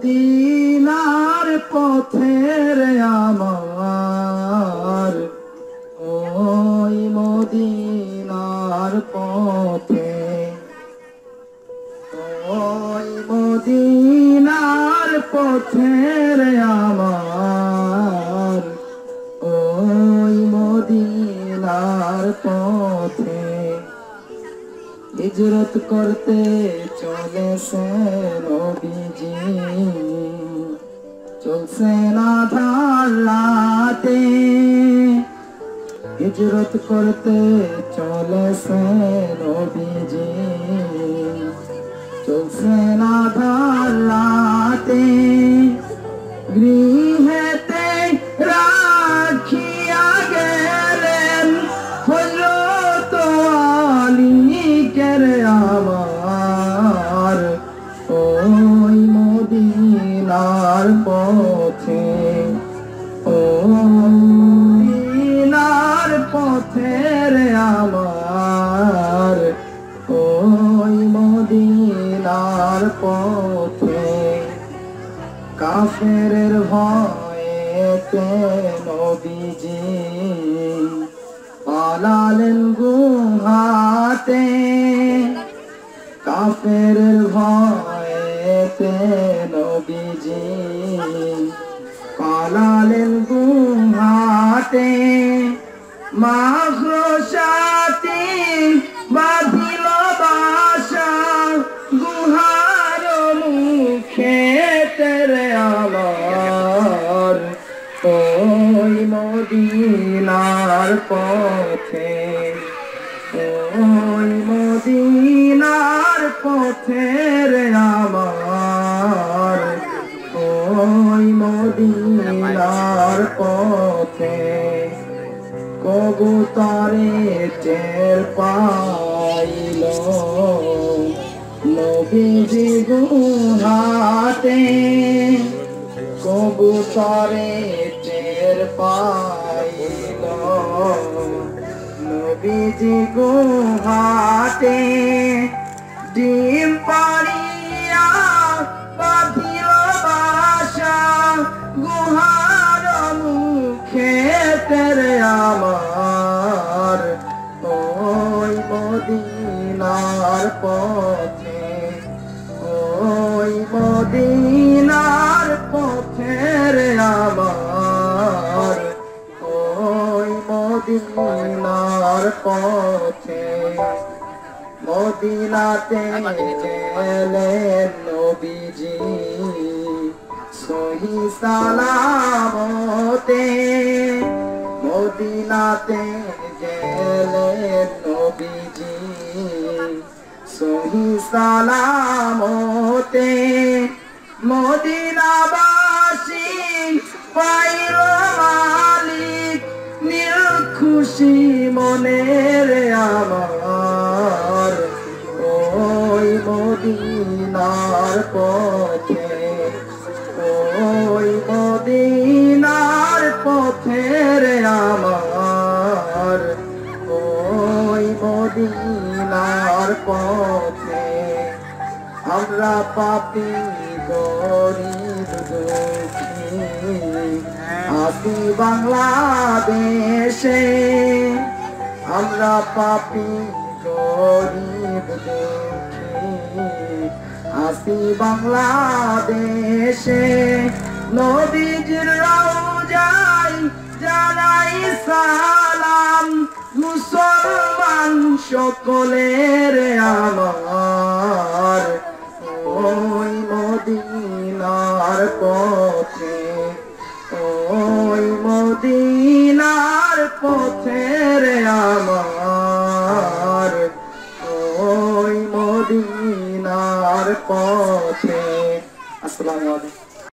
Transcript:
মদিনার পথের আমার। ওই মদিনার পথে। ওই মদিনার পথের হিজরত করতে চলেছে নবীজি। চলছে না ধারাতে হিজরত করতে চলেছে নবীজি। চলছে না ধারাতে গৃহেতে পথে কাফের ভয়েতে নবীজি পালালেন গুহাতে। কাফের ভয়েতে নবীজি পালালেন গুহাতে। মাঘ্রসাতি মদিনার পথে। ওই মদিনার পথের আমার। ওই মদিনার পথে কবুতরে টের পাইল। নবীজি গুহাতে কবুতরে টের পাইল নবীজি গুহাতে ডিম পাড়িয়া বাঁধিল বাসা। গুহার মুখে তেরে আমার। ওই মদিনার পথে, ওই মদিনার মদিনার পথে মদিনাতে গেলেন নবীজি। সহি সালামতে মদিনাতে গেলেন নবীজি। সহি সালামতে মদিনাবাসী খুশি মনের আমার ওই মদিনার পথে, ওই মদিনার পথে রে আমার ওই মদিনার পথে আমরা পাপি গরিব। আছি বাংলাদেশে আমরা পাপি গরিব আছি বাংলাদেশে নদীজির রওজাই জানাই সালাম, মুসলমান সকলের আমার। ওই মদিনার পথে মদিনার পথে রে আমার। ওই মদিনার পথে। আসসালামু আলাইকুম।